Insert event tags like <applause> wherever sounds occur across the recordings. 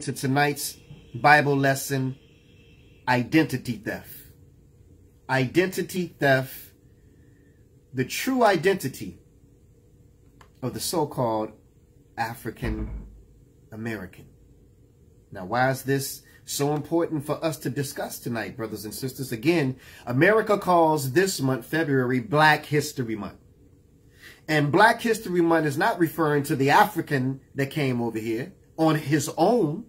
to tonight's Bible lesson, identity theft. Identity theft, the true identity of the so-called African American. Now, why is this so important for us to discuss tonight, brothers and sisters? Again, America calls this month, February, Black History Month. And Black History Month is not referring to the African that came over here on his own.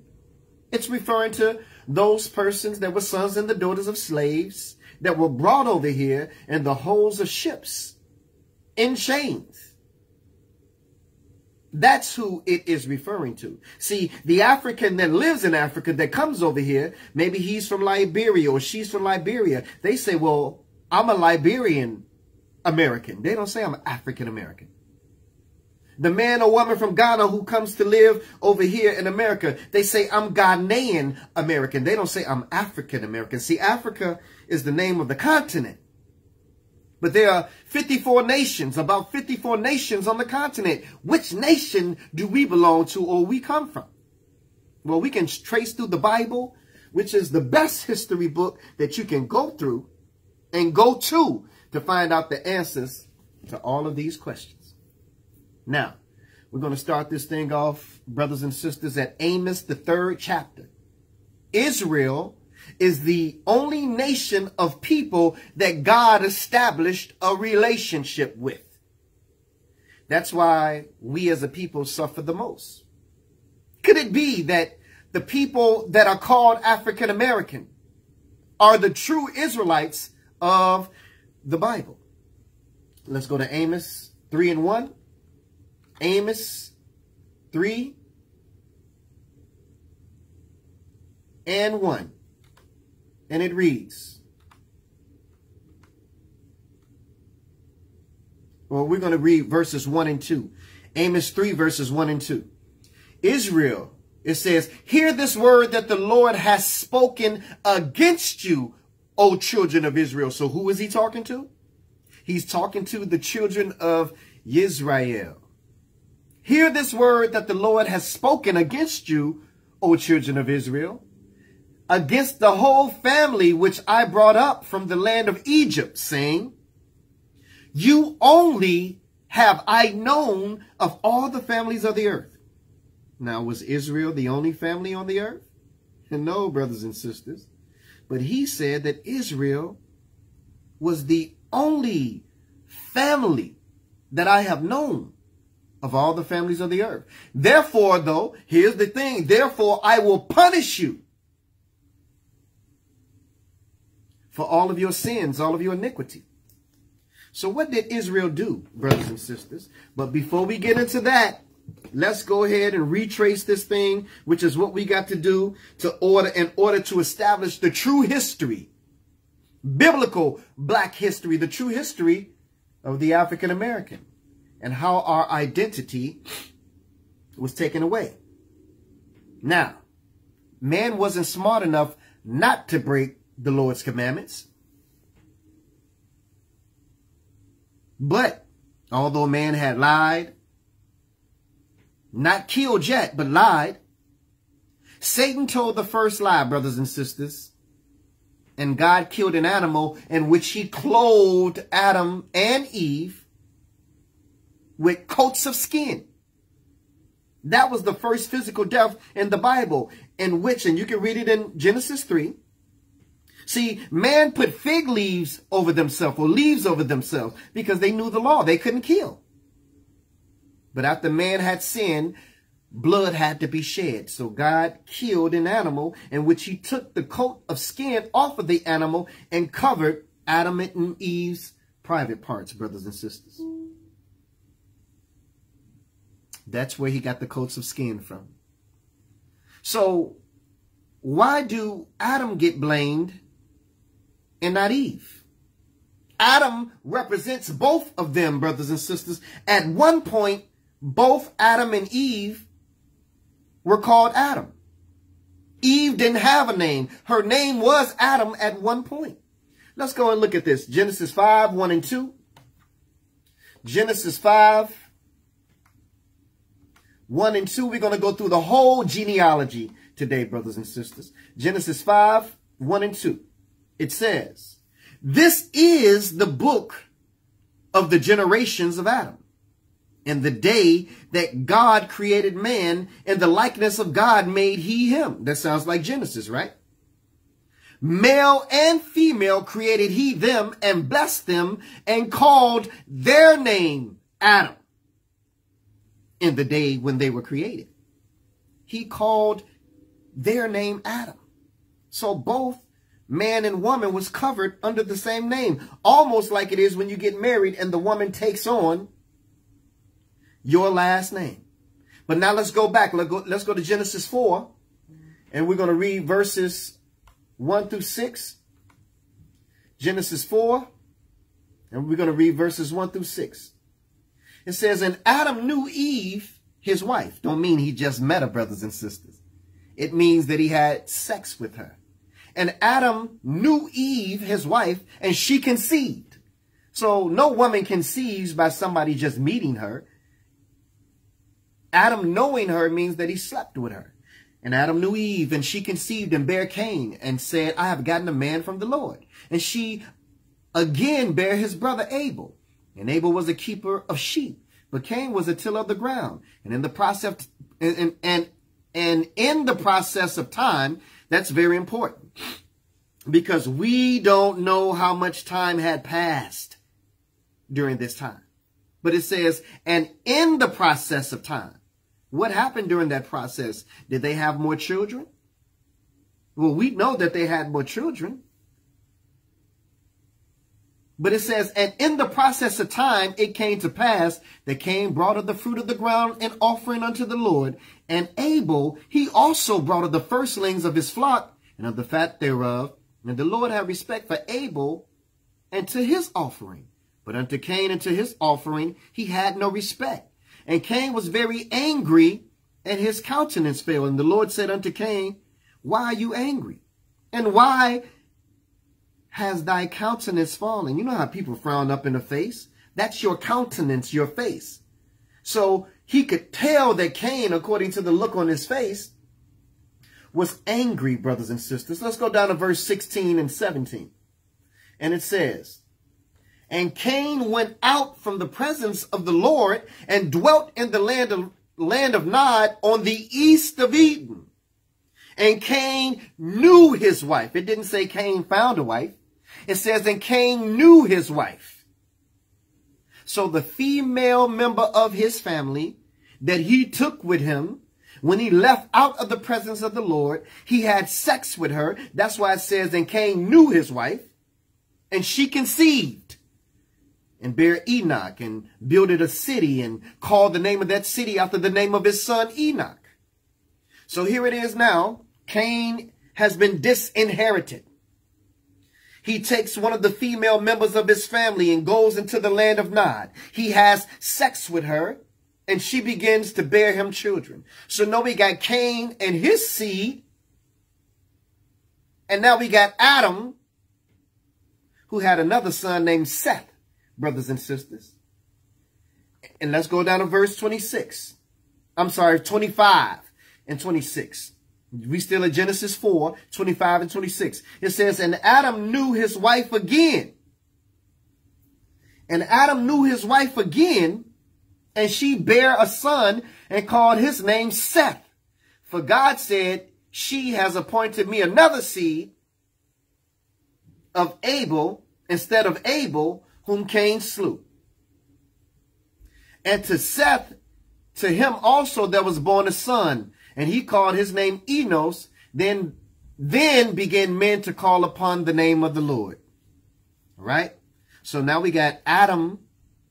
It's referring to those persons that were sons and the daughters of slaves that were brought over here in the holds of ships in chains. That's who it is referring to. See, the African that lives in Africa that comes over here, maybe he's from Liberia or she's from Liberia. They say, well, I'm a Liberian American. They don't say I'm African American. The man or woman from Ghana who comes to live over here in America, they say I'm Ghanaian American. They don't say I'm African American. See, Africa is the name of the continent. But there are 54 nations, about 54 nations on the continent. Which nation do we belong to or we come from? Well, we can trace through the Bible, which is the best history book that you can go through and go to to find out the answers to all of these questions. Now, we're going to start this thing off, brothers and sisters, at Amos, the third chapter. Israel is the only nation of people that God established a relationship with. That's why we as a people suffer the most. Could it be that the people that are called African American are the true Israelites of the Bible? Let's go to Amos 3 and 1. Amos 3 and 1. And it reads, well, we're going to read verses 1 and 2. Amos 3 verses 1 and 2. Israel, it says, Hear this word that the Lord has spoken against you, O children of Israel. So who is he talking to? He's talking to the children of Israel. Hear this word that the Lord has spoken against you, O children of Israel against the whole family which I brought up from the land of Egypt, saying, You only have I known of all the families of the earth. Now, was Israel the only family on the earth? <laughs> No, brothers and sisters. But he said that Israel was the only family that I have known of all the families of the earth. Therefore, though, here's the thing. Therefore, I will punish you for all of your sins, all of your iniquity. So what did Israel do, brothers and sisters? But before we get into that, let's go ahead and retrace this thing, which is what we got to do to order in order to establish the true history, biblical black history, the true history of the African American and how our identity was taken away. Now, man wasn't smart enough not to break the Lord's commandments. But although man had lied, not killed yet, but lied, Satan told the first lie, brothers and sisters, and God killed an animal in which he clothed Adam and Eve with coats of skin. That was the first physical death in the Bible in which, and you can read it in Genesis 3, See, man put fig leaves over themselves or leaves over themselves because they knew the law. They couldn't kill. But after man had sinned, blood had to be shed. So God killed an animal in which he took the coat of skin off of the animal and covered Adam and Eve's private parts, brothers and sisters. That's where he got the coats of skin from. So why do Adam get blamed and not Eve. Adam represents both of them, brothers and sisters. At one point, both Adam and Eve were called Adam. Eve didn't have a name. Her name was Adam at one point. Let's go and look at this. Genesis 5, 1 and 2. Genesis 5, 1 and 2. We're going to go through the whole genealogy today, brothers and sisters. Genesis 5, 1 and 2. It says, This is the book of the generations of Adam. In the day that God created man, in the likeness of God made he him. That sounds like Genesis, right? Male and female created he them and blessed them and called their name Adam in the day when they were created. He called their name Adam. So both man and woman was covered under the same name, almost like it is when you get married and the woman takes on your last name. But now let's go back. Let's go, let's go to Genesis 4, and we're going to read verses 1 through 6. Genesis 4, and we're going to read verses 1 through 6. It says, And Adam knew Eve, his wife. Don't mean he just met her, brothers and sisters. It means that he had sex with her. And Adam knew Eve, his wife, and she conceived. So no woman conceives by somebody just meeting her. Adam knowing her means that he slept with her. And Adam knew Eve, and she conceived and bare Cain, and said, I have gotten a man from the Lord. And she again bare his brother Abel. And Abel was a keeper of sheep, but Cain was a tiller of the ground. And in the process, and, and, and in the process of time, that's very important. Because we don't know how much time had passed during this time. But it says, and in the process of time, what happened during that process? Did they have more children? Well, we know that they had more children. But it says, and in the process of time, it came to pass that Cain brought of the fruit of the ground an offering unto the Lord. And Abel, he also brought of the firstlings of his flock and of the fat thereof. And the Lord had respect for Abel and to his offering. But unto Cain and to his offering, he had no respect. And Cain was very angry, and his countenance fell. And the Lord said unto Cain, Why are you angry? And why has thy countenance fallen? You know how people frown up in the face? That's your countenance, your face. So he could tell that Cain, according to the look on his face, was angry, brothers and sisters. Let's go down to verse 16 and 17. And it says, and Cain went out from the presence of the Lord and dwelt in the land of, land of Nod on the east of Eden. And Cain knew his wife. It didn't say Cain found a wife. It says, and Cain knew his wife. So the female member of his family that he took with him when he left out of the presence of the Lord, he had sex with her. That's why it says, and Cain knew his wife and she conceived and bare Enoch and builded a city and called the name of that city after the name of his son Enoch. So here it is now. Cain has been disinherited. He takes one of the female members of his family and goes into the land of Nod. He has sex with her and she begins to bear him children. So now we got Cain and his seed. And now we got Adam who had another son named Seth brothers and sisters. And let's go down to verse 26. I'm sorry, 25 and 26. We still at Genesis 4, 25 and 26. It says, And Adam knew his wife again. And Adam knew his wife again, and she bare a son and called his name Seth. For God said, She has appointed me another seed of Abel instead of Abel, whom Cain slew. And to Seth, to him also there was born a son, and he called his name Enos. Then, then began men to call upon the name of the Lord. All right? So now we got Adam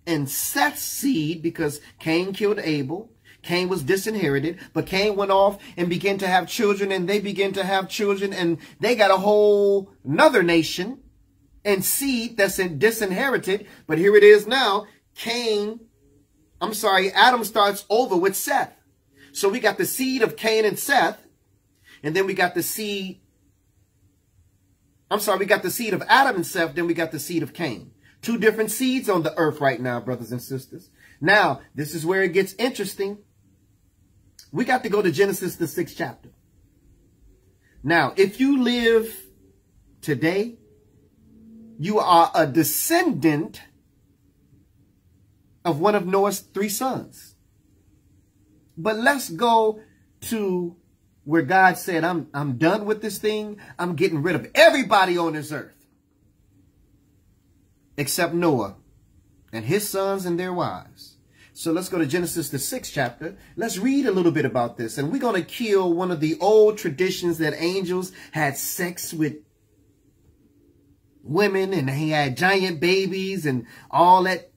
and Seth's seed because Cain killed Abel. Cain was disinherited, but Cain went off and began to have children, and they began to have children, and they got a whole another nation and seed that's disinherited. But here it is now. Cain, I'm sorry, Adam starts over with Seth. So we got the seed of Cain and Seth. And then we got the seed. I'm sorry, we got the seed of Adam and Seth. Then we got the seed of Cain. Two different seeds on the earth right now, brothers and sisters. Now, this is where it gets interesting. We got to go to Genesis, the sixth chapter. Now, if you live today, you are a descendant of one of Noah's three sons. But let's go to where God said, I'm, I'm done with this thing. I'm getting rid of everybody on this earth except Noah and his sons and their wives. So let's go to Genesis, the sixth chapter. Let's read a little bit about this. And we're going to kill one of the old traditions that angels had sex with women and he had giant babies and all that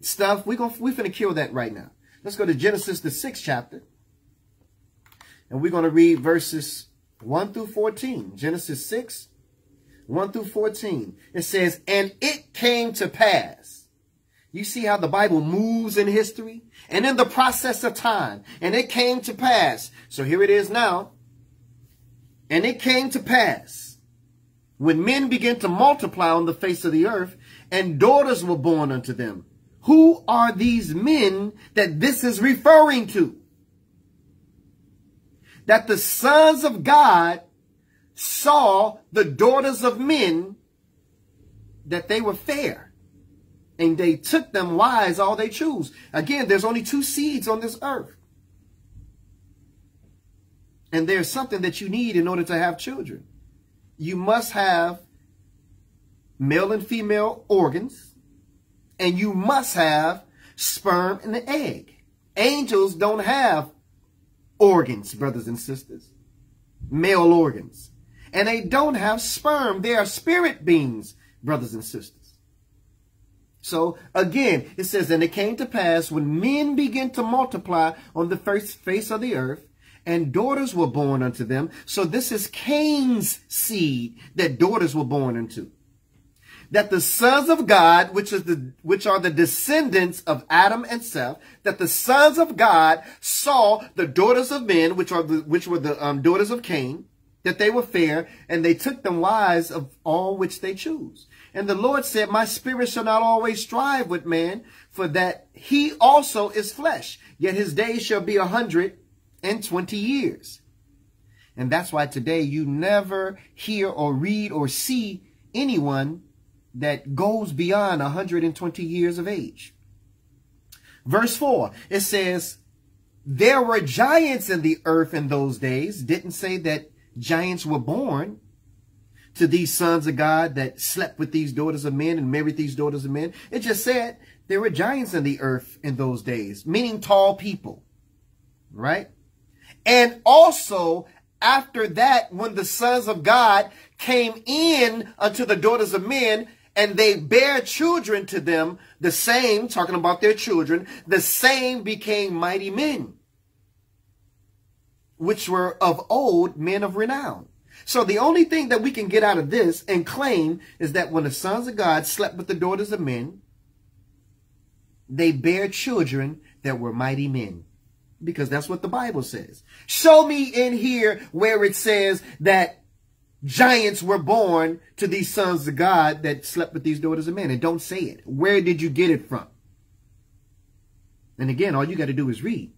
stuff. We're going we're going to kill that right now. Let's go to Genesis, the sixth chapter. And we're going to read verses 1 through 14. Genesis 6, 1 through 14. It says, And it came to pass. You see how the Bible moves in history? And in the process of time. And it came to pass. So here it is now. And it came to pass. When men began to multiply on the face of the earth, and daughters were born unto them. Who are these men that this is referring to? That the sons of God saw the daughters of men that they were fair. And they took them wise all they choose. Again, there's only two seeds on this earth. And there's something that you need in order to have children. You must have male and female organs. And you must have sperm and the egg. Angels don't have organs, brothers and sisters. Male organs and they don't have sperm. They are spirit beings, brothers and sisters. So again, it says, and it came to pass when men began to multiply on the first face of the earth, and daughters were born unto them. So this is Cain's seed that daughters were born unto. That the sons of God, which is the which are the descendants of Adam and Seth, that the sons of God saw the daughters of men, which are the which were the um, daughters of Cain, that they were fair, and they took them wives of all which they choose. And the Lord said, My spirit shall not always strive with man, for that he also is flesh, yet his days shall be a hundred and twenty years. And that's why today you never hear or read or see anyone that goes beyond 120 years of age. Verse 4, it says, There were giants in the earth in those days. Didn't say that giants were born to these sons of God that slept with these daughters of men and married these daughters of men. It just said there were giants in the earth in those days, meaning tall people, right? And also after that, when the sons of God came in unto the daughters of men and they bear children to them, the same, talking about their children, the same became mighty men which were of old men of renown. So the only thing that we can get out of this and claim is that when the sons of God slept with the daughters of men, they bare children that were mighty men. Because that's what the Bible says. Show me in here where it says that giants were born to these sons of God that slept with these daughters of men. And don't say it. Where did you get it from? And again, all you got to do is read.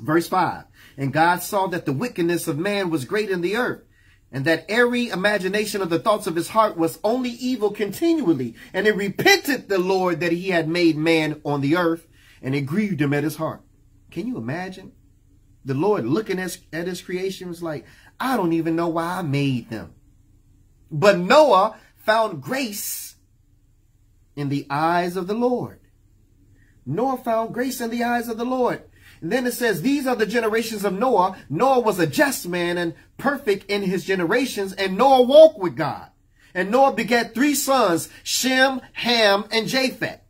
Verse 5. And God saw that the wickedness of man was great in the earth, and that every imagination of the thoughts of his heart was only evil continually. And it repented the Lord that he had made man on the earth, and it grieved him at his heart. Can you imagine? The Lord looking at, at his creation was like, I don't even know why I made them. But Noah found grace in the eyes of the Lord. Noah found grace in the eyes of the Lord. And then it says, these are the generations of Noah. Noah was a just man and perfect in his generations, and Noah walked with God. And Noah begat three sons, Shem, Ham, and Japheth.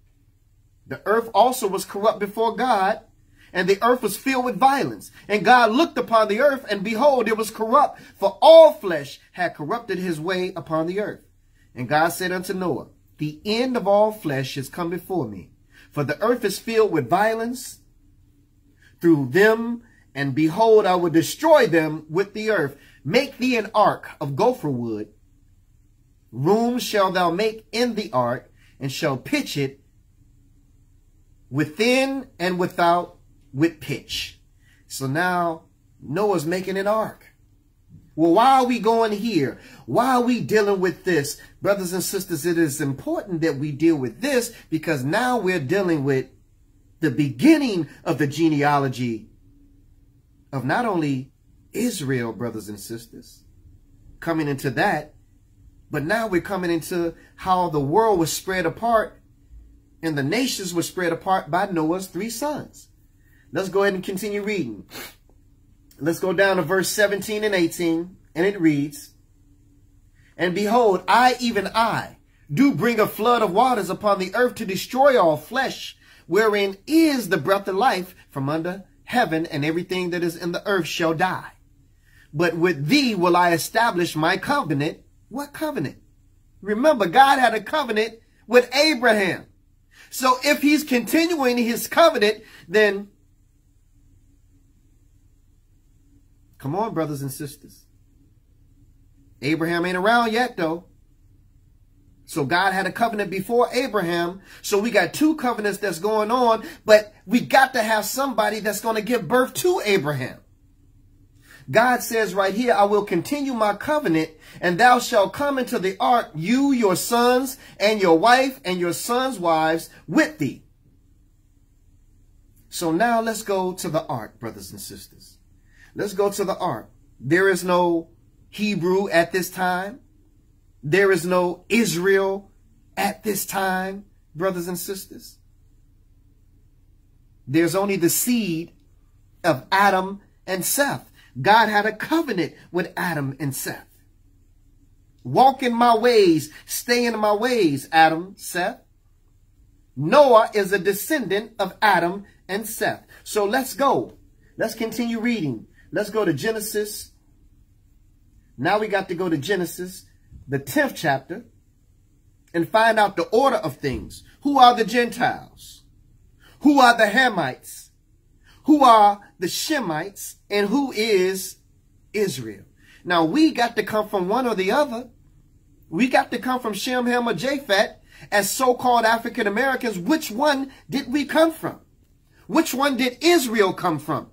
The earth also was corrupt before God, and the earth was filled with violence. And God looked upon the earth, and behold, it was corrupt, for all flesh had corrupted his way upon the earth. And God said unto Noah, The end of all flesh is come before me, for the earth is filled with violence, through them, and behold, I will destroy them with the earth. Make thee an ark of gopher wood. Rooms shall thou make in the ark, and shall pitch it within and without with pitch. So now Noah's making an ark. Well, why are we going here? Why are we dealing with this? Brothers and sisters, it is important that we deal with this because now we're dealing with the beginning of the genealogy of not only Israel, brothers and sisters, coming into that, but now we're coming into how the world was spread apart and the nations were spread apart by Noah's three sons. Let's go ahead and continue reading. Let's go down to verse 17 and 18, and it reads, And behold, I, even I, do bring a flood of waters upon the earth to destroy all flesh, wherein is the breath of life from under heaven, and everything that is in the earth shall die. But with thee will I establish my covenant. What covenant? Remember, God had a covenant with Abraham. So if he's continuing his covenant, then come on, brothers and sisters. Abraham ain't around yet, though. So God had a covenant before Abraham. So we got two covenants that's going on, but we got to have somebody that's going to give birth to Abraham. God says right here, I will continue my covenant and thou shalt come into the ark, you, your sons, and your wife, and your sons' wives with thee. So now let's go to the ark, brothers and sisters. Let's go to the ark. There is no Hebrew at this time. There is no Israel at this time, brothers and sisters. There's only the seed of Adam and Seth. God had a covenant with Adam and Seth. Walk in my ways, stay in my ways, Adam, Seth. Noah is a descendant of Adam and Seth. So let's go. Let's continue reading. Let's go to Genesis. Now we got to go to Genesis, the 10th chapter, and find out the order of things. Who are the Gentiles? Who are the Hamites? Who are the Shemites? And who is Israel? Now, we got to come from one or the other. We got to come from Shem, Ham, or Japheth as so-called African Americans. Which one did we come from? Which one did Israel come from?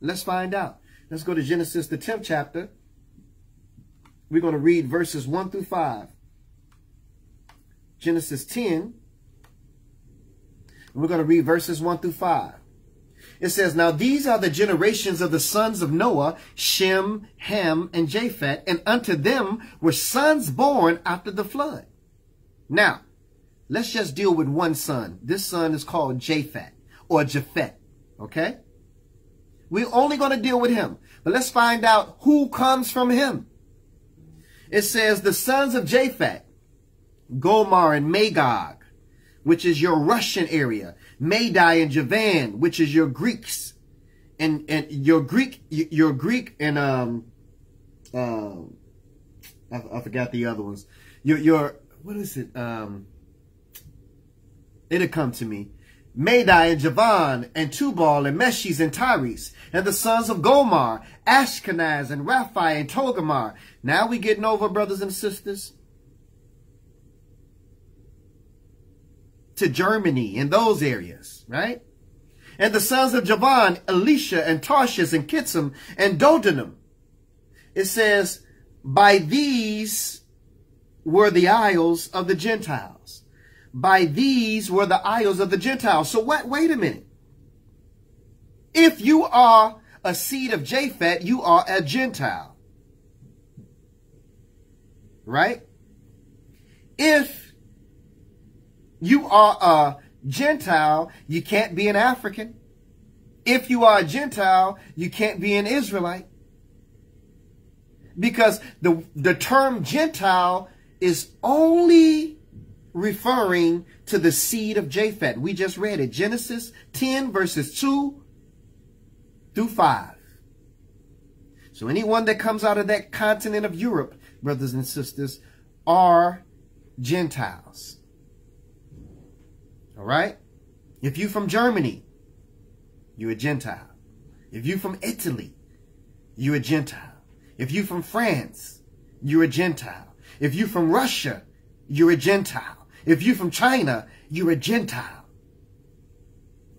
Let's find out. Let's go to Genesis, the 10th chapter. We're going to read verses 1 through 5. Genesis 10. We're going to read verses 1 through 5. It says, Now these are the generations of the sons of Noah, Shem, Ham, and Japhet, and unto them were sons born after the flood. Now, let's just deal with one son. This son is called Japhet or Japheth, okay? We're only going to deal with him. But let's find out who comes from him. It says the sons of Japheth, Gomer and Magog, which is your Russian area. Madai and Javan, which is your Greeks. And, and your Greek, your Greek and, um, uh, I, I forgot the other ones. Your, your, what is it? Um, it'll come to me. Madai and Javan and Tubal and Meshech and Tiras and the sons of Gomer, Ashkenaz and Raphi and Togarmah. Now we getting over, brothers and sisters. to Germany in those areas, right? And the sons of Javan, Elisha and Tarshish and Kittim and Dodanim. It says, by these were the isles of the Gentiles. By these were the isles of the Gentiles. So what? Wait a minute. If you are a seed of Japheth, you are a Gentile. Right? If you are a Gentile, you can't be an African. If you are a Gentile, you can't be an Israelite. Because the, the term Gentile is only referring to the seed of Japheth. We just read it. Genesis 10 verses 2 through 5. So anyone that comes out of that continent of Europe, brothers and sisters, are Gentiles. All right? If you from Germany, you're a Gentile. If you from Italy, you're a Gentile. If you from France, you're a Gentile. If you from Russia, you're a Gentile. If you from China, you're a Gentile.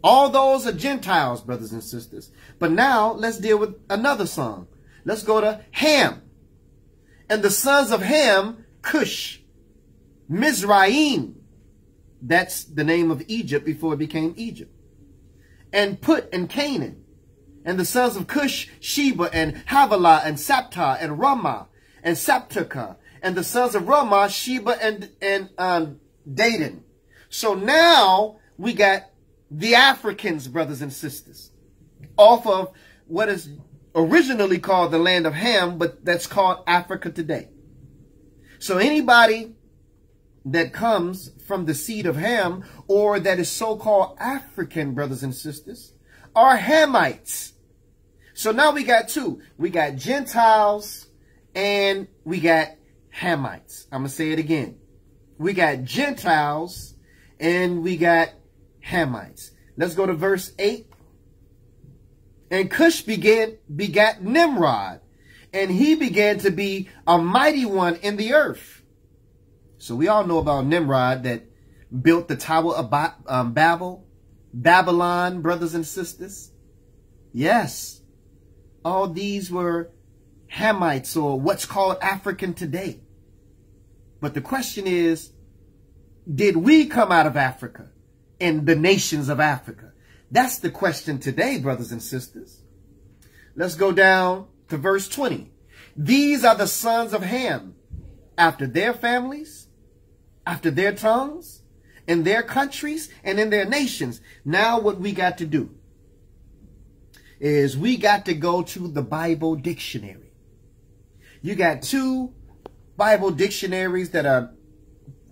All those are Gentiles, brothers and sisters. But now let's deal with another song. Let's go to Ham. And the sons of Ham, Cush, Mizraim. That's the name of Egypt before it became Egypt. And Put and Canaan. And the sons of Cush, Sheba and Havilah and Sabta and Ramah and Saptaka. And the sons of Ramah, Sheba and, and um, Dedan. So now we got the Africans, brothers and sisters, off of what is originally called the land of Ham, but that's called Africa today. So anybody that comes from the seed of Ham or that is so-called African, brothers and sisters, are Hamites. So now we got two. We got Gentiles and we got Hamites. I'm going to say it again. We got Gentiles and we got Hamites. Let's go to verse 8. And Cush began, begat Nimrod, and he began to be a mighty one in the earth. So we all know about Nimrod that built the Tower of ba um, Babel, Babylon, brothers and sisters. Yes, all these were Hamites or what's called African today. But the question is, did we come out of Africa and the nations of Africa? That's the question today, brothers and sisters. Let's go down to verse 20. These are the sons of Ham, after their families, after their tongues, in their countries, and in their nations. Now what we got to do is we got to go to the Bible dictionary. You got two Bible dictionaries that are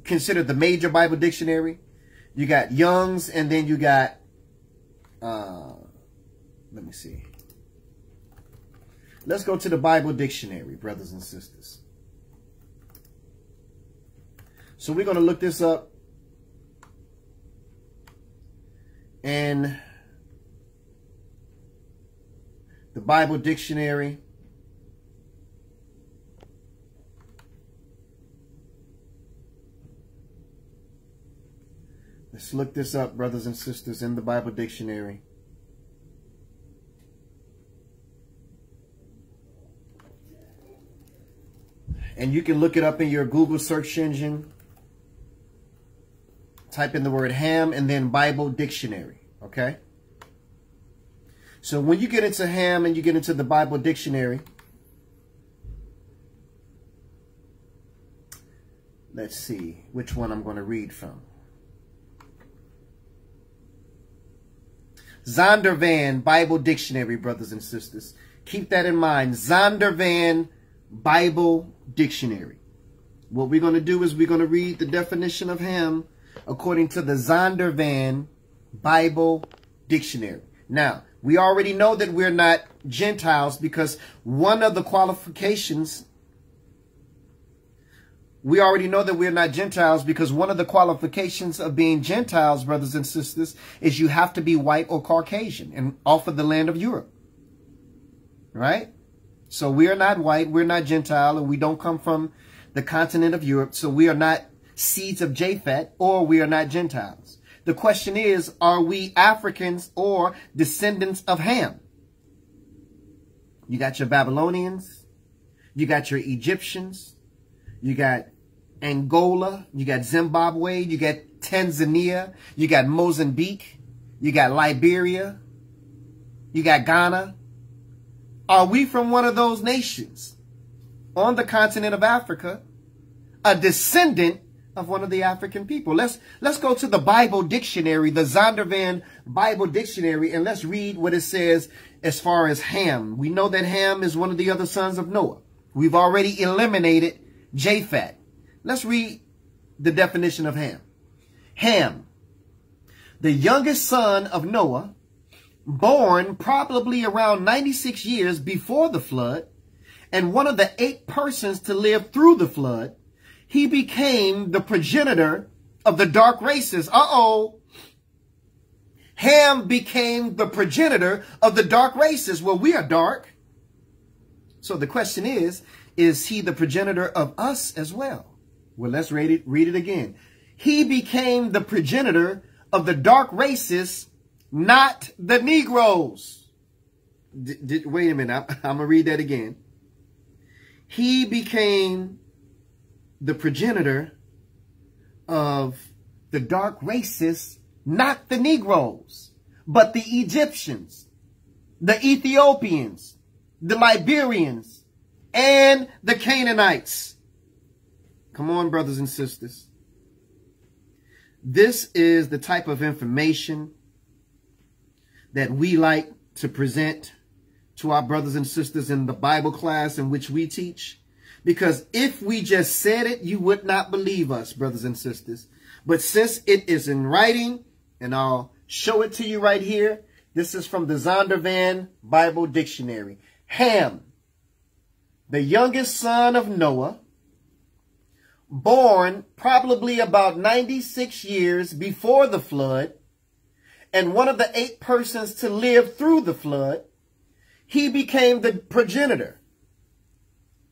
considered the major Bible dictionary. You got Young's and then you got, uh, let me see. Let's go to the Bible dictionary, brothers and sisters. So we're going to look this up. And the Bible dictionary Let's look this up, brothers and sisters, in the Bible dictionary. And you can look it up in your Google search engine. Type in the word ham and then Bible dictionary. Okay? So when you get into ham and you get into the Bible dictionary, let's see which one I'm going to read from. Zondervan Bible Dictionary, brothers and sisters. Keep that in mind. Zondervan Bible Dictionary. What we're going to do is we're going to read the definition of him according to the Zondervan Bible Dictionary. Now, we already know that we're not Gentiles because one of the qualifications we already know that we're not Gentiles because one of the qualifications of being Gentiles, brothers and sisters, is you have to be white or Caucasian and off of the land of Europe. Right? So we are not white, we're not Gentile, and we don't come from the continent of Europe. So we are not seeds of Japhet or we are not Gentiles. The question is, are we Africans or descendants of Ham? You got your Babylonians, you got your Egyptians, you got Angola. You got Zimbabwe. You got Tanzania. You got Mozambique. You got Liberia. You got Ghana. Are we from one of those nations on the continent of Africa, a descendant of one of the African people? Let's let's go to the Bible dictionary, the Zondervan Bible dictionary, and let's read what it says as far as Ham. We know that Ham is one of the other sons of Noah. We've already eliminated Japhet. Let's read the definition of Ham. Ham, the youngest son of Noah, born probably around 96 years before the flood, and one of the eight persons to live through the flood, he became the progenitor of the dark races. Uh-oh. Ham became the progenitor of the dark races. Well, we are dark. So the question is, is he the progenitor of us as well? Well, let's read it, read it again. He became the progenitor of the dark races, not the Negroes. wait a minute, I'm, I'm going to read that again. He became the progenitor of the dark races, not the Negroes, but the Egyptians, the Ethiopians, the Liberians, and the Canaanites. Come on, brothers and sisters. This is the type of information that we like to present to our brothers and sisters in the Bible class in which we teach. Because if we just said it, you would not believe us, brothers and sisters. But since it is in writing, and I'll show it to you right here, this is from the Zondervan Bible Dictionary. Ham, the youngest son of Noah, born probably about 96 years before the flood, and one of the eight persons to live through the flood, he became the progenitor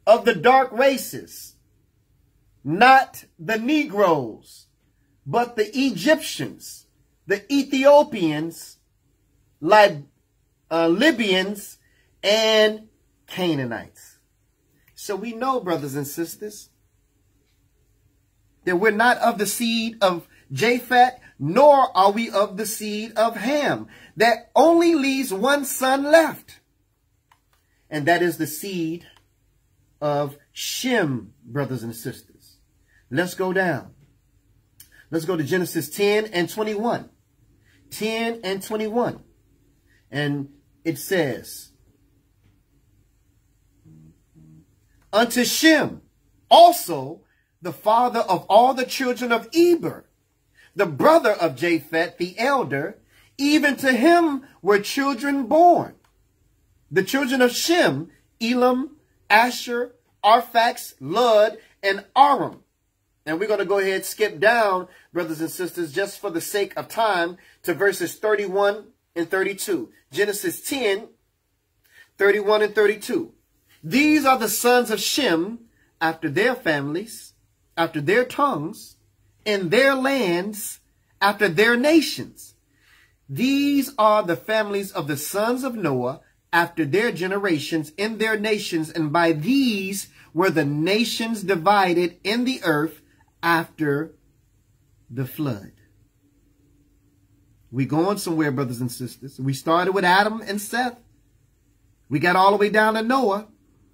of the dark races, not the Negroes, but the Egyptians, the Ethiopians, Lib uh, Libyans, and Canaanites. So we know, brothers and sisters, that we're not of the seed of Japheth, nor are we of the seed of Ham. That only leaves one son left. And that is the seed of Shem, brothers and sisters. Let's go down. Let's go to Genesis 10 and 21. 10 and 21. And it says, Unto Shem also the father of all the children of Eber, the brother of Japheth, the elder, even to him were children born. The children of Shem, Elam, Asher, Arphax, Lud, and Aram. And we're going to go ahead skip down, brothers and sisters, just for the sake of time, to verses 31 and 32. Genesis 10, 31 and 32. These are the sons of Shem after their families, after their tongues, in their lands, after their nations. These are the families of the sons of Noah after their generations in their nations, and by these were the nations divided in the earth after the flood. We going somewhere, brothers and sisters. We started with Adam and Seth. We got all the way down to Noah.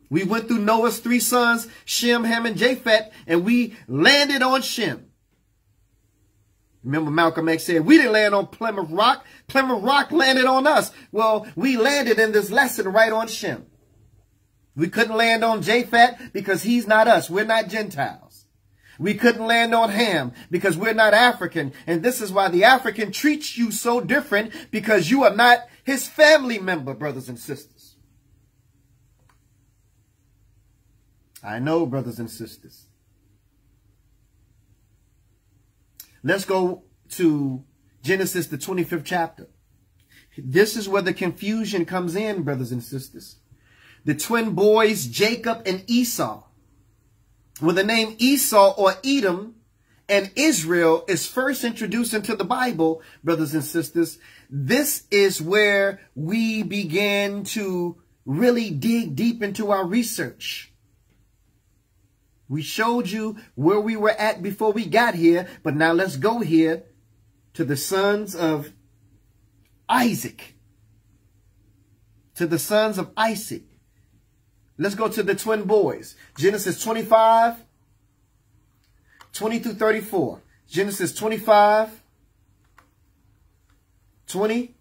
We went through Noah's three sons, Shem, Ham, and Japheth, and we landed on Shem. Remember Malcolm X said, we didn't land on Plymouth Rock. Plymouth Rock landed on us. Well, we landed in this lesson right on Shem. We couldn't land on Japheth because he's not us. We're not Gentiles. We couldn't land on Ham because we're not African. And this is why the African treats you so different because you are not his family member, brothers and sisters. I know, brothers and sisters. Let's go to Genesis, the 25th chapter. This is where the confusion comes in, brothers and sisters. The twin boys, Jacob and Esau. Well, the name Esau or Edom and Israel is first introduced into the Bible, brothers and sisters. This is where we begin to really dig deep into our research. We showed you where we were at before we got here, but now let's go here to the sons of Isaac. To the sons of Isaac. Let's go to the twin boys. Genesis 25, 20 through 34. Genesis 25, 20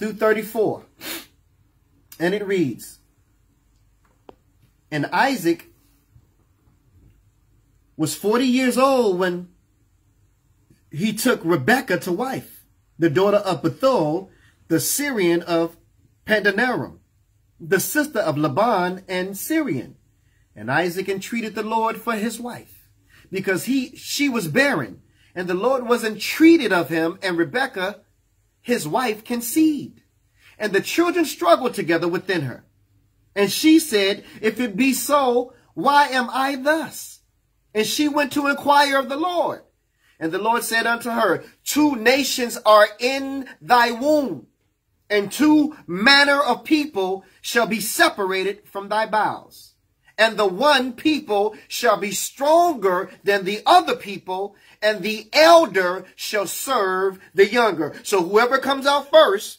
through 34. And it reads, and Isaac was 40 years old when he took Rebekah to wife, the daughter of Bethuel, the Syrian of Padanaram, the sister of Laban and Syrian. And Isaac entreated the Lord for his wife, because he she was barren, and the Lord was entreated of him, and Rebekah, his wife, conceived. And the children struggled together within her. And she said, If it be so, why am I thus? And she went to inquire of the Lord. And the Lord said unto her, Two nations are in thy womb, and two manner of people shall be separated from thy bowels. And the one people shall be stronger than the other people, and the elder shall serve the younger. So whoever comes out first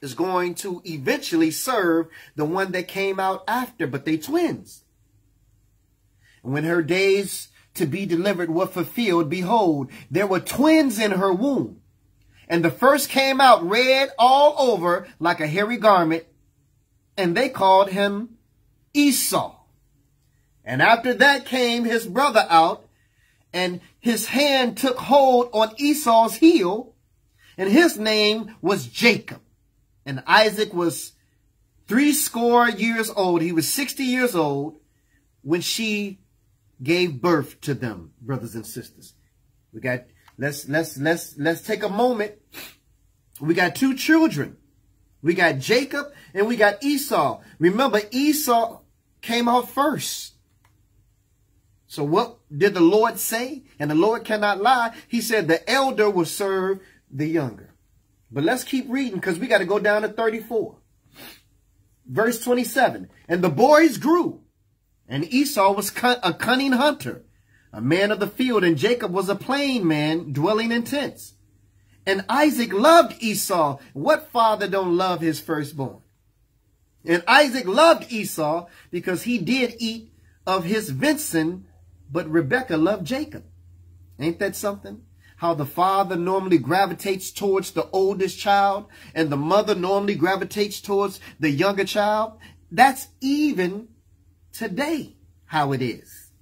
is going to eventually serve the one that came out after, but they twins. And when her days to be delivered were fulfilled, behold, there were twins in her womb. And the first came out red all over like a hairy garment, and they called him Esau. And after that came his brother out, and his hand took hold on Esau's heel, and his name was Jacob. And Isaac was three score years old. He was 60 years old when she gave birth to them, brothers and sisters. We got let's let's let's let's take a moment. We got two children. We got Jacob and we got Esau. Remember, Esau came out first. So what did the Lord say? And the Lord cannot lie. He said the elder will serve the younger. But let's keep reading because we got to go down to 34. Verse 27. And the boys grew and Esau was a cunning hunter, a man of the field, and Jacob was a plain man dwelling in tents. And Isaac loved Esau. What father don't love his firstborn? And Isaac loved Esau because he did eat of his venison, but Rebekah loved Jacob. Ain't that something? How the father normally gravitates towards the oldest child and the mother normally gravitates towards the younger child. That's even today how it is.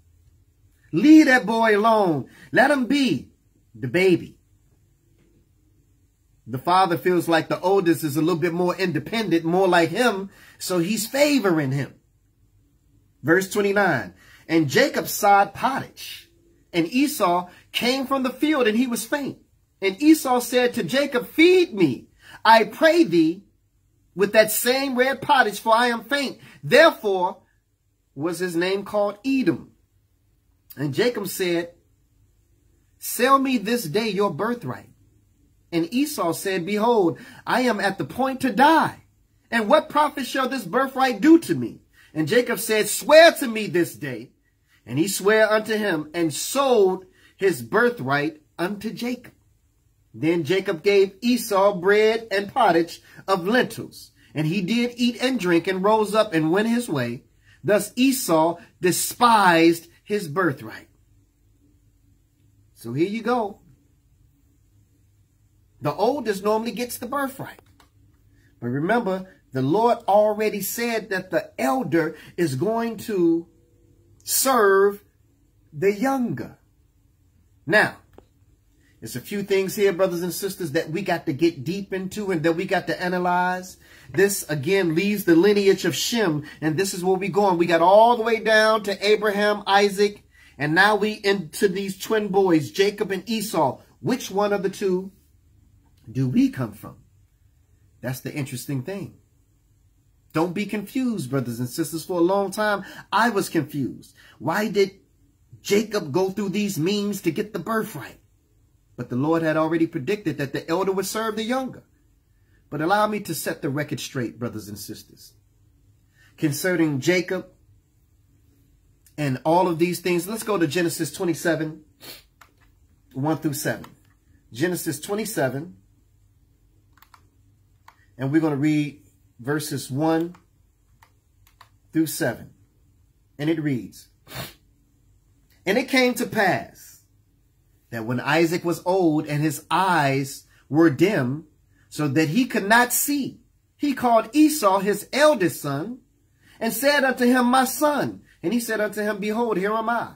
Leave that boy alone. Let him be the baby. The father feels like the oldest is a little bit more independent, more like him, so he's favoring him. Verse 29, and Jacob sod pottage, and Esau came from the field, and he was faint. And Esau said to Jacob, feed me, I pray thee, with that same red pottage, for I am faint. Therefore, was his name called Edom. And Jacob said, Sell me this day your birthright. And Esau said, Behold, I am at the point to die. And what profit shall this birthright do to me? And Jacob said, Swear to me this day. And he sware unto him and sold his birthright unto Jacob. Then Jacob gave Esau bread and pottage of lentils. And he did eat and drink and rose up and went his way. Thus Esau despised his birthright. So here you go. The oldest normally gets the birthright. But remember, the Lord already said that the elder is going to serve the younger. Now, there's a few things here, brothers and sisters, that we got to get deep into and that we got to analyze. This, again, leaves the lineage of Shem, and this is where we're going. We got all the way down to Abraham, Isaac, and now we into these twin boys, Jacob and Esau. Which one of the two do we come from? That's the interesting thing. Don't be confused, brothers and sisters. For a long time, I was confused. Why did Jacob go through these means to get the birthright? But the Lord had already predicted that the elder would serve the younger. But allow me to set the record straight, brothers and sisters. Concerning Jacob and all of these things, let's go to Genesis 27, 1 through 7. Genesis 27, and we're going to read verses 1 through 7. And it reads, And it came to pass that when Isaac was old and his eyes were dim, so that he could not see. He called Esau his eldest son and said unto him, My son. And he said unto him, Behold, here am I.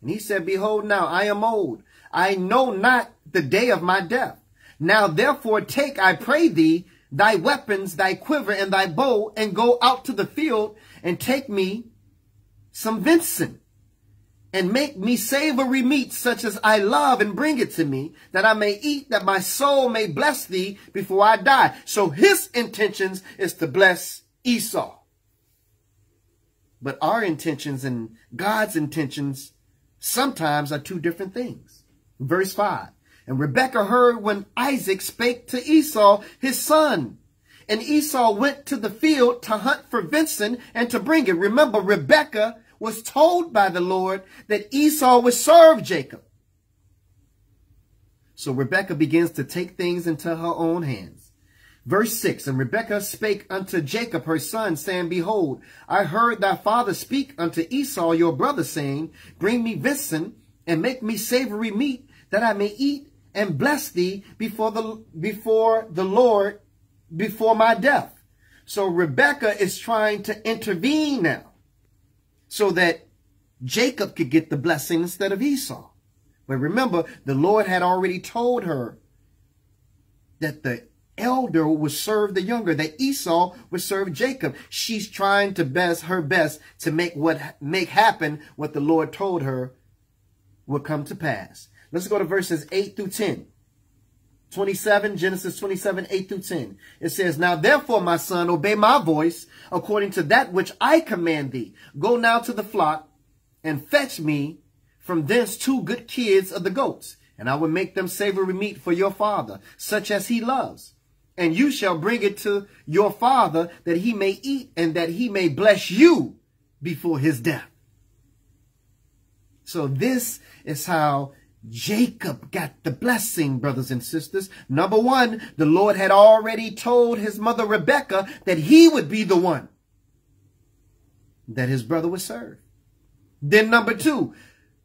And he said, Behold, now I am old. I know not the day of my death. Now therefore take, I pray thee, thy weapons, thy quiver, and thy bow, and go out to the field and take me some venison and make me savory meat such as I love and bring it to me that I may eat that my soul may bless thee before I die. So his intentions is to bless Esau. But our intentions and God's intentions sometimes are two different things. Verse 5. And Rebekah heard when Isaac spake to Esau, his son. And Esau went to the field to hunt for venison and to bring it. Remember, Rebekah was told by the Lord that Esau would serve Jacob. So Rebekah begins to take things into her own hands. Verse 6, And Rebekah spake unto Jacob her son, saying, Behold, I heard thy father speak unto Esau your brother, saying, Bring me venison, and make me savory meat, that I may eat and bless thee before the, before the Lord, before my death. So Rebekah is trying to intervene now so that Jacob could get the blessing instead of Esau. But remember, the Lord had already told her that the elder would serve the younger, that Esau would serve Jacob. She's trying to best her best to make what make happen what the Lord told her would come to pass. Let's go to verses 8 through 10. 27, Genesis 27, 8 through 10. It says, Now therefore, my son, obey my voice according to that which I command thee. Go now to the flock and fetch me from thence two good kids of the goats, and I will make them savory meat for your father, such as he loves. And you shall bring it to your father that he may eat and that he may bless you before his death. So this is how Jacob got the blessing, brothers and sisters. Number one, the Lord had already told his mother Rebekah that he would be the one that his brother would serve. Then number two,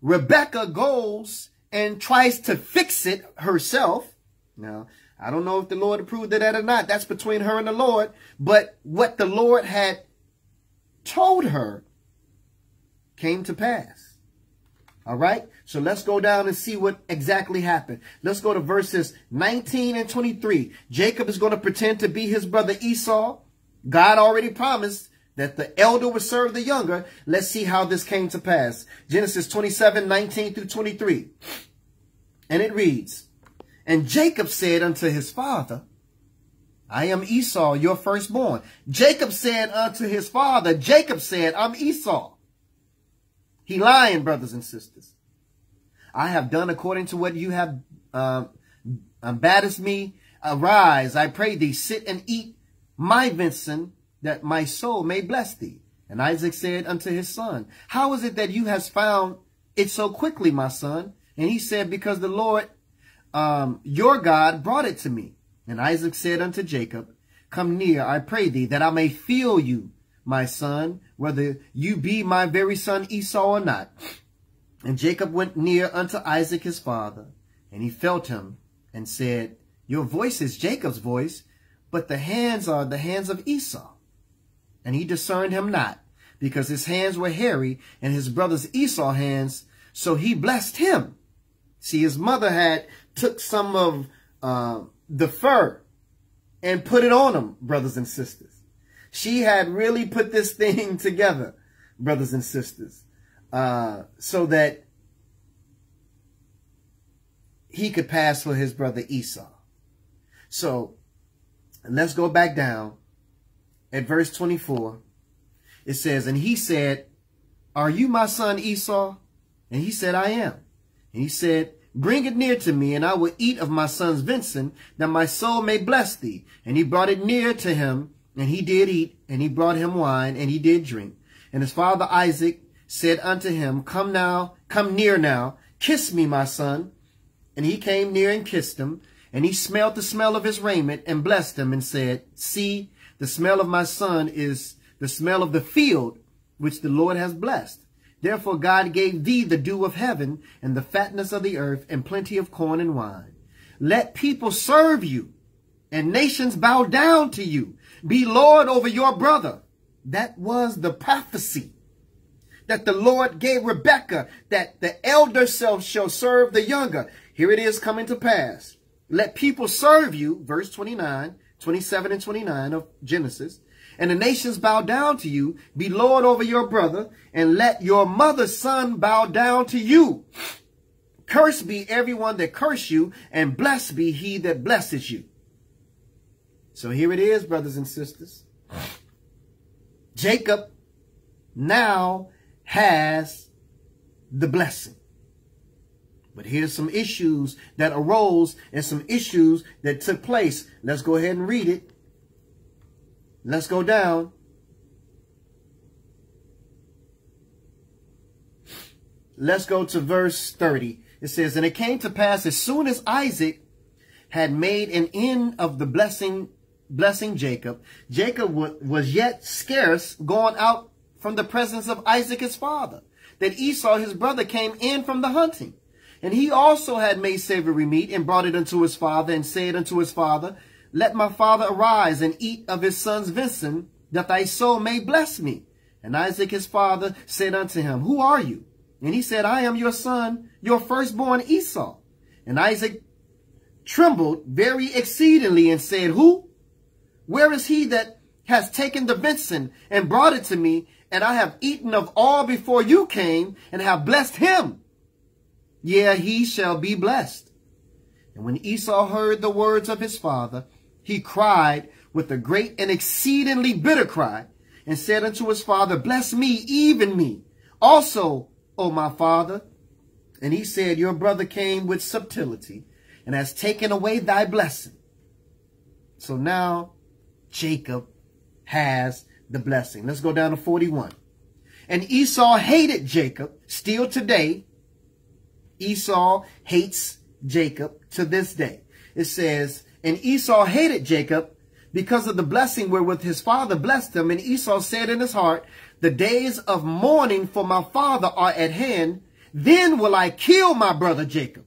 Rebekah goes and tries to fix it herself. Now, I don't know if the Lord approved of that or not. That's between her and the Lord. But what the Lord had told her came to pass. All right. So let's go down and see what exactly happened. Let's go to verses 19 and 23. Jacob is going to pretend to be his brother Esau. God already promised that the elder would serve the younger. Let's see how this came to pass. Genesis 27, 19 through 23. And it reads, And Jacob said unto his father, I am Esau, your firstborn. Jacob said unto his father, Jacob said, I'm Esau. He lying, brothers and sisters. I have done according to what you have uh, baddest me. Arise, I pray thee, sit and eat my venison, that my soul may bless thee. And Isaac said unto his son, How is it that you has found it so quickly, my son? And he said, Because the Lord, um, your God, brought it to me. And Isaac said unto Jacob, Come near, I pray thee, that I may feel you my son, whether you be my very son Esau or not. And Jacob went near unto Isaac his father, and he felt him, and said, Your voice is Jacob's voice, but the hands are the hands of Esau. And he discerned him not, because his hands were hairy, and his brother's Esau hands, so he blessed him. See, his mother had took some of uh, the fur and put it on him, brothers and sisters. She had really put this thing <laughs> together, brothers and sisters, uh, so that he could pass for his brother Esau. So let's go back down at verse 24. It says, And he said, Are you my son Esau? And he said, I am. And he said, Bring it near to me, and I will eat of my son's venison, that my soul may bless thee. And he brought it near to him, and he did eat, and he brought him wine, and he did drink. And his father Isaac said unto him, Come now, come near now, kiss me, my son. And he came near and kissed him, and he smelt the smell of his raiment, and blessed him, and said, See, the smell of my son is the smell of the field, which the Lord has blessed. Therefore God gave thee the dew of heaven, and the fatness of the earth, and plenty of corn and wine. Let people serve you, and nations bow down to you. Be Lord over your brother. That was the prophecy that the Lord gave Rebekah, that the elder self shall serve the younger. Here it is coming to pass. Let people serve you, verse 29, 27 and 29 of Genesis, and the nations bow down to you. Be Lord over your brother, and let your mother's son bow down to you. Curse be everyone that curse you, and blessed be he that blesses you. So here it is, brothers and sisters. Jacob now has the blessing. But here's some issues that arose and some issues that took place. Let's go ahead and read it. Let's go down. Let's go to verse 30. It says, And it came to pass as soon as Isaac had made an end of the blessing, blessing Jacob, Jacob was yet scarce gone out from the presence of Isaac his father, that Esau his brother came in from the hunting. And he also had made savory meat and brought it unto his father and said unto his father, Let my father arise and eat of his son's venison, that thy soul may bless me. And Isaac his father said unto him, Who are you? And he said, I am your son, your firstborn Esau. And Isaac trembled very exceedingly and said, Who? Where is he that has taken the venison and brought it to me? And I have eaten of all before you came and have blessed him. Yeah, he shall be blessed. And when Esau heard the words of his father, he cried with a great and exceedingly bitter cry and said unto his father, Bless me, even me, also, O my father. And he said, Your brother came with subtlety and has taken away thy blessing. So now Jacob has the blessing. Let's go down to 41. And Esau hated Jacob still today Esau hates Jacob to this day. It says, and Esau hated Jacob because of the blessing wherewith his father blessed him. And Esau said in his heart, the days of mourning for my father are at hand. Then will I kill my brother Jacob.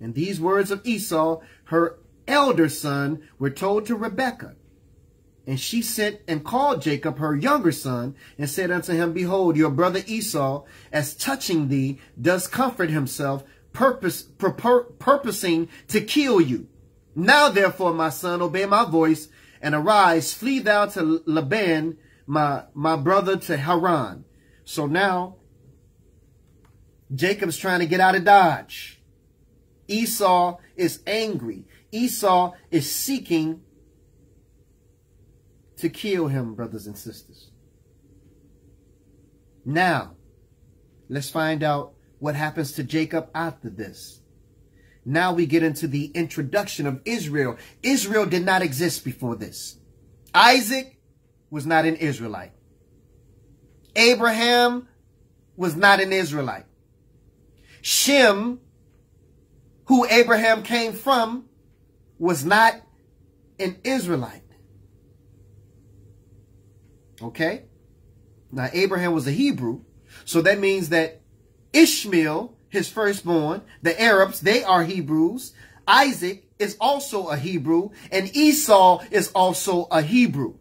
And these words of Esau, her elder son, were told to Rebekah. And she sent and called Jacob, her younger son, and said unto him, Behold, your brother Esau, as touching thee, does comfort himself, purpose, pur purposing to kill you. Now, therefore, my son, obey my voice, and arise, flee thou to Laban, my, my brother, to Haran. So now, Jacob's trying to get out of Dodge. Esau is angry. Esau is seeking to kill him, brothers and sisters. Now, let's find out what happens to Jacob after this. Now we get into the introduction of Israel. Israel did not exist before this. Isaac was not an Israelite. Abraham was not an Israelite. Shem, who Abraham came from, was not an Israelite. Okay? Now, Abraham was a Hebrew. So that means that Ishmael, his firstborn, the Arabs, they are Hebrews. Isaac is also a Hebrew. And Esau is also a Hebrew.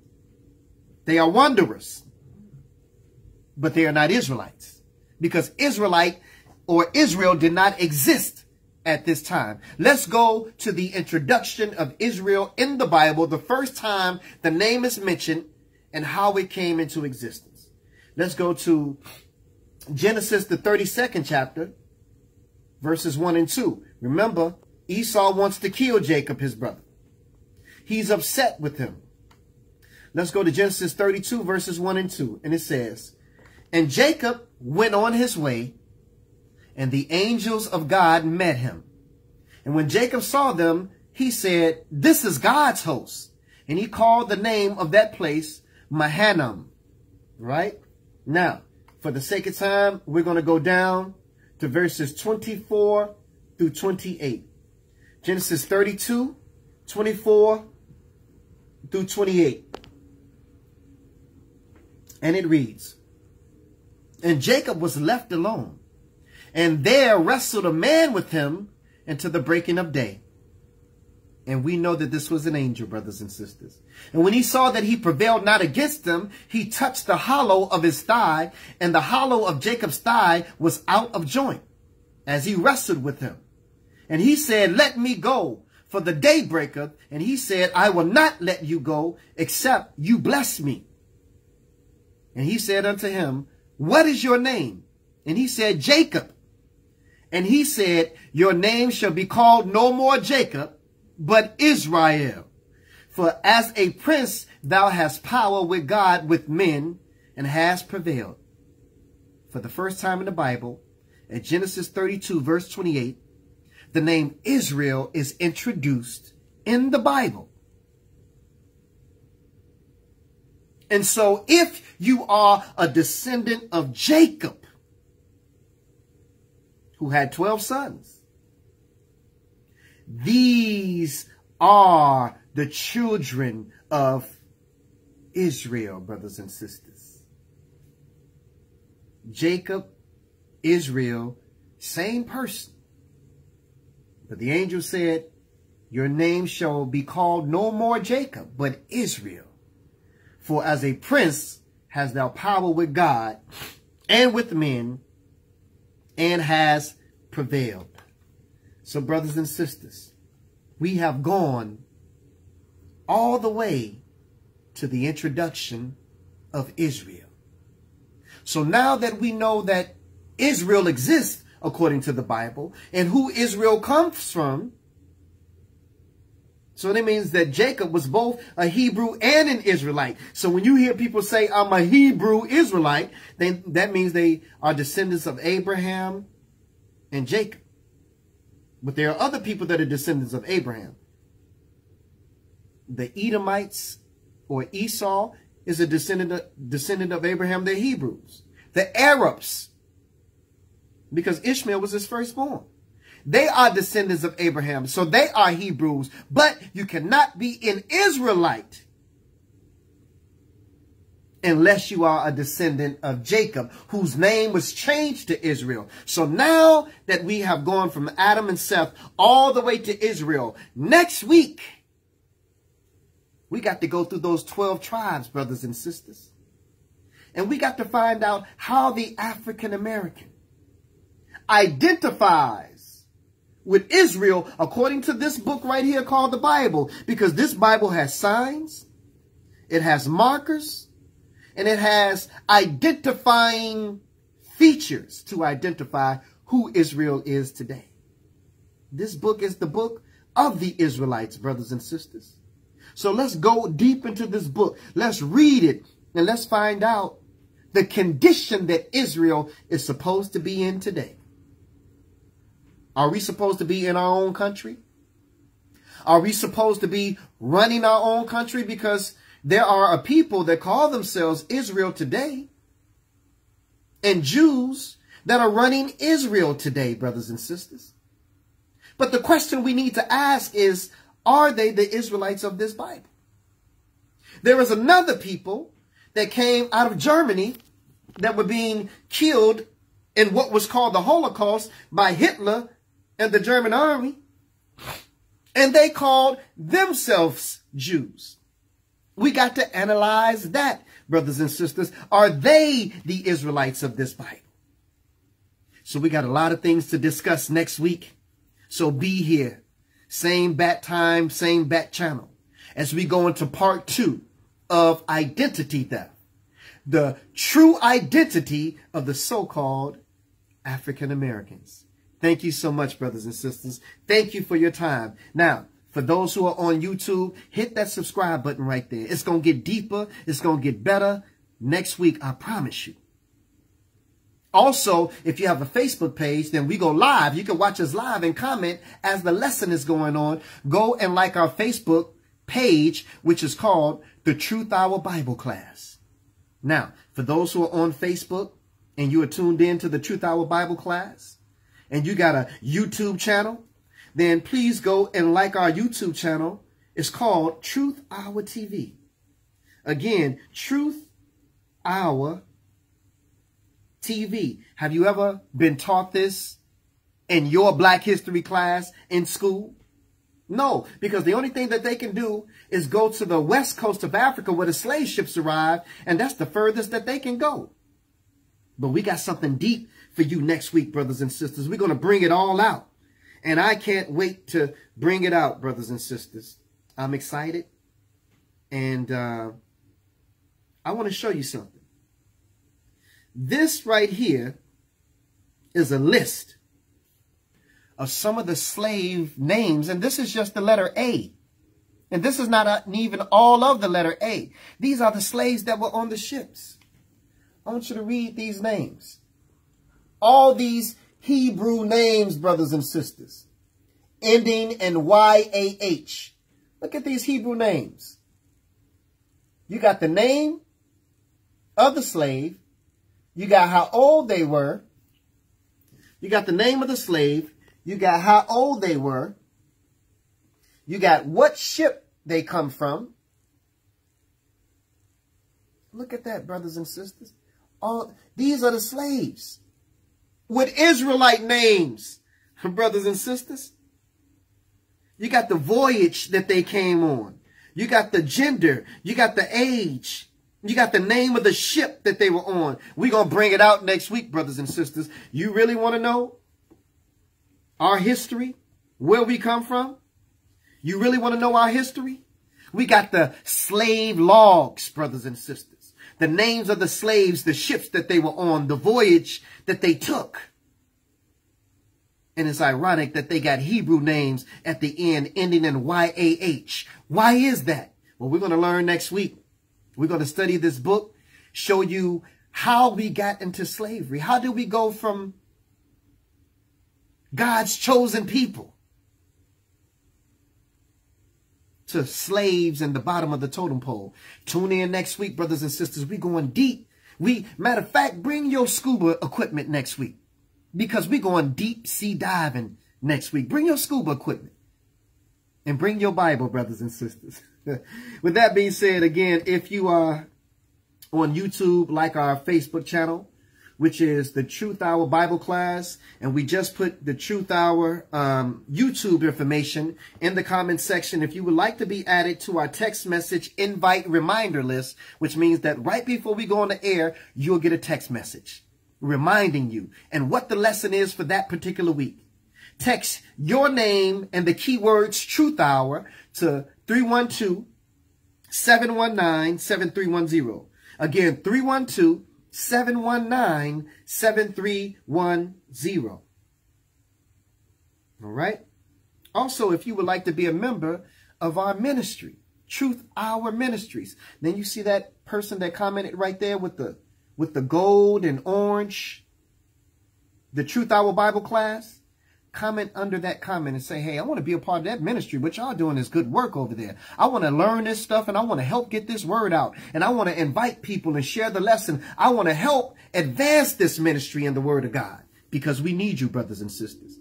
They are wanderers. But they are not Israelites. Because Israelite or Israel did not exist at this time. Let's go to the introduction of Israel in the Bible. The first time the name is mentioned and how it came into existence. Let's go to Genesis, the 32nd chapter, verses 1 and 2. Remember, Esau wants to kill Jacob, his brother. He's upset with him. Let's go to Genesis 32, verses 1 and 2. And it says, And Jacob went on his way, and the angels of God met him. And when Jacob saw them, he said, This is God's host. And he called the name of that place Mahanaim. Right? Now, for the sake of time, we're going to go down to verses 24 through 28. Genesis 32, 24 through 28. And it reads, And Jacob was left alone, and there wrestled a man with him until the breaking of day. And we know that this was an angel, brothers and sisters. And when he saw that he prevailed not against him, he touched the hollow of his thigh, and the hollow of Jacob's thigh was out of joint, as he wrestled with him. And he said, Let me go, for the day breaketh. And he said, I will not let you go, except you bless me. And he said unto him, What is your name? And he said, Jacob. And he said, Your name shall be called no more Jacob, but Israel. For as a prince thou hast power with God, with men, and hast prevailed. For the first time in the Bible, at Genesis 32, verse 28, the name Israel is introduced in the Bible. And so if you are a descendant of Jacob, who had 12 sons, these are the children of Israel, brothers and sisters. Jacob, Israel, same person. But the angel said, Your name shall be called no more Jacob, but Israel. For as a prince has thou power with God and with men, and has prevailed. So, brothers and sisters, we have gone all the way to the introduction of Israel. So now that we know that Israel exists according to the Bible and who Israel comes from, so that means that Jacob was both a Hebrew and an Israelite. So when you hear people say, I'm a Hebrew Israelite, then that means they are descendants of Abraham and Jacob. But there are other people that are descendants of Abraham. The Edomites or Esau is a descendant, descendant of Abraham. They're Hebrews. The Arabs, because Ishmael was his firstborn. They are descendants of Abraham. So they are Hebrews. But you cannot be an Israelite unless you are a descendant of Jacob, whose name was changed to Israel. So now that we have gone from Adam and Seth all the way to Israel, next week, we got to go through those 12 tribes, brothers and sisters. And we got to find out how the African American identifies with Israel according to this book right here called the Bible. Because this Bible has signs, it has markers, and it has identifying features to identify who Israel is today. This book is the book of the Israelites, brothers and sisters. So let's go deep into this book. Let's read it and let's find out the condition that Israel is supposed to be in today. Are we supposed to be in our own country? Are we supposed to be running our own country? Because there are a people that call themselves Israel today and Jews that are running Israel today, brothers and sisters. But the question we need to ask is, are they the Israelites of this Bible? There is another people that came out of Germany that were being killed in what was called the Holocaust by Hitler and the German army. And they called themselves Jews. We got to analyze that, brothers and sisters. Are they the Israelites of this Bible? So we got a lot of things to discuss next week. So be here. Same bat time, same bat channel. As we go into part two of identity theft. The true identity of the so-called African Americans. Thank you so much, brothers and sisters. Thank you for your time. Now, for those who are on YouTube, hit that subscribe button right there. It's going to get deeper. It's going to get better next week. I promise you. Also, if you have a Facebook page, then we go live. You can watch us live and comment as the lesson is going on. Go and like our Facebook page, which is called the Truth Hour Bible Class. Now, for those who are on Facebook and you are tuned in to the Truth Hour Bible Class and you got a YouTube channel, then please go and like our YouTube channel. It's called Truth Hour TV. Again, Truth Hour TV. Have you ever been taught this in your black history class in school? No, because the only thing that they can do is go to the west coast of Africa where the slave ships arrived, and that's the furthest that they can go. But we got something deep for you next week, brothers and sisters. We're going to bring it all out. And I can't wait to bring it out, brothers and sisters. I'm excited. And uh, I want to show you something. This right here is a list of some of the slave names. And this is just the letter A. And this is not even all of the letter A. These are the slaves that were on the ships. I want you to read these names. All these Hebrew names, brothers and sisters. ending in Y-A-H. Look at these Hebrew names. You got the name of the slave. You got how old they were. You got the name of the slave. You got how old they were. You got what ship they come from. Look at that, brothers and sisters. All these are the slaves with Israelite names, <laughs> brothers and sisters. You got the voyage that they came on. You got the gender. You got the age. You got the name of the ship that they were on. We're going to bring it out next week, brothers and sisters. You really want to know our history, where we come from? You really want to know our history? We got the slave logs, brothers and sisters. The names of the slaves, the ships that they were on, the voyage that they took. And it's ironic that they got Hebrew names at the end ending in Y-A-H. Why is that? Well, we're going to learn next week. We're going to study this book, show you how we got into slavery. How did we go from God's chosen people to slaves in the bottom of the totem pole. Tune in next week, brothers and sisters. We going deep. We, matter of fact, bring your scuba equipment next week because we going deep sea diving next week. Bring your scuba equipment and bring your Bible, brothers and sisters. <laughs> With that being said, again, if you are on YouTube, like our Facebook channel, which is the Truth Hour Bible class. And we just put the Truth Hour um, YouTube information in the comment section. If you would like to be added to our text message invite reminder list, which means that right before we go on the air, you'll get a text message reminding you and what the lesson is for that particular week. Text your name and the keywords Truth Hour to 312 719 7310. Again, 312 719-7310. All right. Also, if you would like to be a member of our ministry, Truth Hour Ministries, then you see that person that commented right there with the with the gold and orange, the Truth Hour Bible class comment under that comment and say, hey, I want to be a part of that ministry. What y'all doing is good work over there. I want to learn this stuff and I want to help get this word out. And I want to invite people and share the lesson. I want to help advance this ministry in the word of God because we need you, brothers and sisters.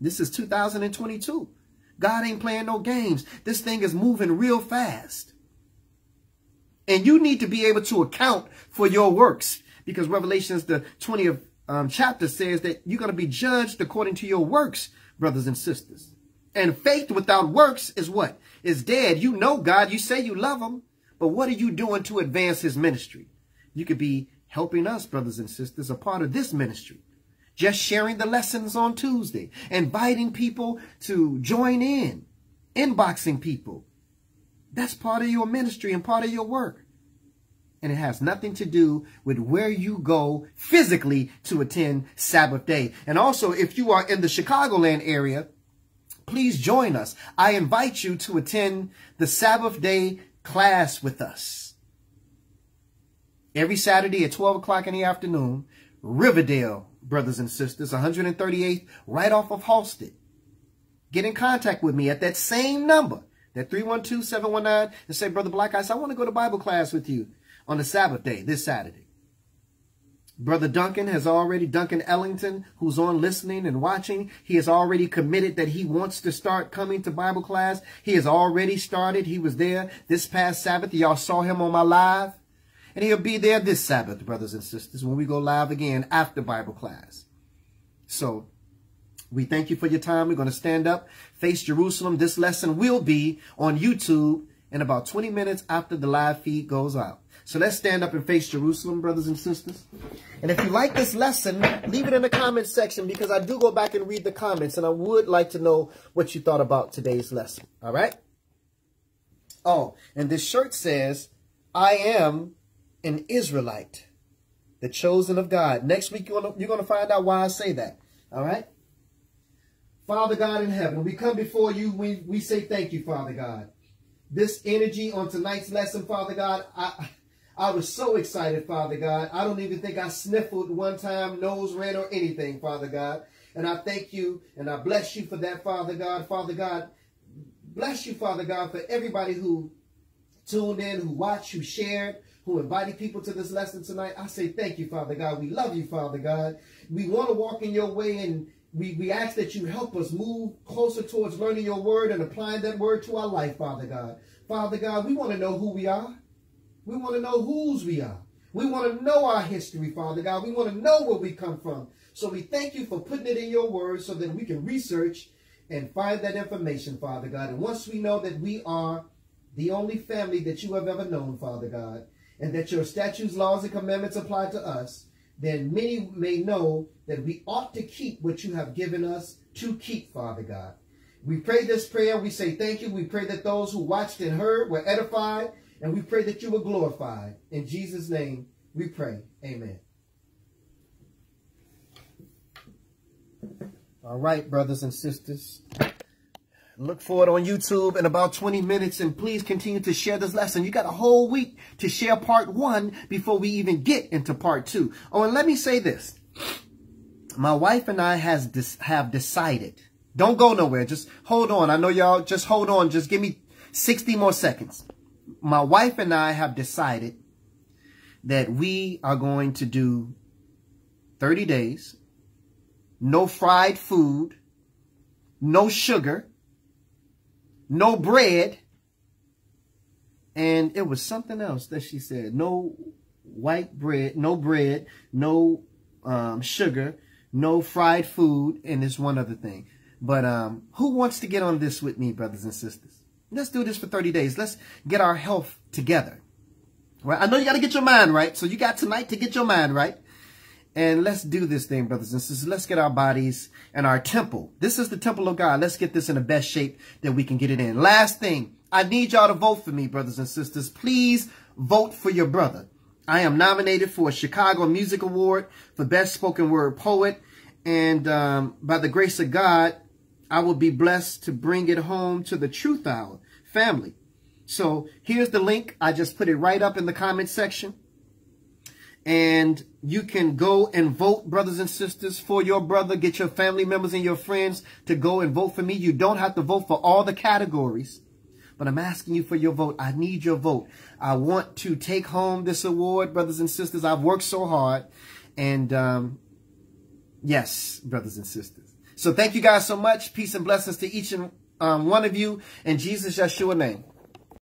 This is 2022. God ain't playing no games. This thing is moving real fast. And you need to be able to account for your works because Revelations, the 20th um, chapter says that you're going to be judged according to your works, brothers and sisters. And faith without works is what? Is dead. You know God. You say you love him. But what are you doing to advance his ministry? You could be helping us, brothers and sisters, a part of this ministry. Just sharing the lessons on Tuesday. Inviting people to join in. Inboxing people. That's part of your ministry and part of your work and it has nothing to do with where you go physically to attend Sabbath day. And also, if you are in the Chicagoland area, please join us. I invite you to attend the Sabbath day class with us. Every Saturday at 12 o'clock in the afternoon, Riverdale, brothers and sisters, 138th, right off of Halsted. Get in contact with me at that same number, that 312-719, and say, Brother Blaq Ice, I want to go to Bible class with you on the Sabbath day, this Saturday. Brother Duncan has already, Duncan Ellington, who's on listening and watching, he has already committed that he wants to start coming to Bible class. He has already started. He was there this past Sabbath. Y'all saw him on my live. And he'll be there this Sabbath, brothers and sisters, when we go live again after Bible class. So we thank you for your time. We're going to stand up, face Jerusalem. This lesson will be on YouTube in about 20 minutes after the live feed goes out. So let's stand up and face Jerusalem, brothers and sisters. And if you like this lesson, leave it in the comment section because I do go back and read the comments and I would like to know what you thought about today's lesson. All right? Oh, and this shirt says, I am an Israelite, the chosen of God. Next week, you're going to find out why I say that. All right? Father God in heaven, we come before you. We, we say thank you, Father God. This energy on tonight's lesson, Father God, I, I was so excited, Father God. I don't even think I sniffled one time, nose ran or anything, Father God. And I thank you and I bless you for that, Father God. Father God, bless you, Father God, for everybody who tuned in, who watched, who shared, who invited people to this lesson tonight. I say thank you, Father God. We love you, Father God. We want to walk in your way and we, we ask that you help us move closer towards learning your word and applying that word to our life, Father God. Father God, we want to know who we are. We want to know whose we are. We want to know our history, Father God. We want to know where we come from. So we thank you for putting it in your word so that we can research and find that information, Father God. And once we know that we are the only family that you have ever known, Father God, and that your statutes, laws, and commandments apply to us, then many may know that we ought to keep what you have given us to keep, Father God. We pray this prayer. We say thank you. We pray that those who watched and heard were edified, and we pray that you were glorified. In Jesus' name we pray. Amen. All right, brothers and sisters. Look for it on YouTube in about 20 minutes and please continue to share this lesson. You got a whole week to share part one before we even get into part two. Oh, and let me say this. My wife and I has have decided. Don't go nowhere. Just hold on. I know y'all just hold on. Just give me 60 more seconds. My wife and I have decided that we are going to do 30 days, no fried food, no sugar, no bread, and it was something else that she said. No white bread, no bread, no um, sugar, no fried food, and there's one other thing. But um, who wants to get on this with me, brothers and sisters? Let's do this for 30 days. Let's get our health together. Right? I know you got to get your mind right. So you got tonight to get your mind right. And let's do this thing, brothers and sisters. Let's get our bodies and our temple. This is the temple of God. Let's get this in the best shape that we can get it in. Last thing, I need y'all to vote for me, brothers and sisters. Please vote for your brother. I am nominated for a Chicago Music Award for Best Spoken Word Poet. And um, by the grace of God, I will be blessed to bring it home to the Truth Hour family. So here's the link. I just put it right up in the comment section. And you can go and vote, brothers and sisters, for your brother. Get your family members and your friends to go and vote for me. You don't have to vote for all the categories. But I'm asking you for your vote. I need your vote. I want to take home this award, brothers and sisters. I've worked so hard. And um, yes, brothers and sisters. So thank you guys so much. Peace and blessings to each and um, one of you. In Jesus Yeshua name.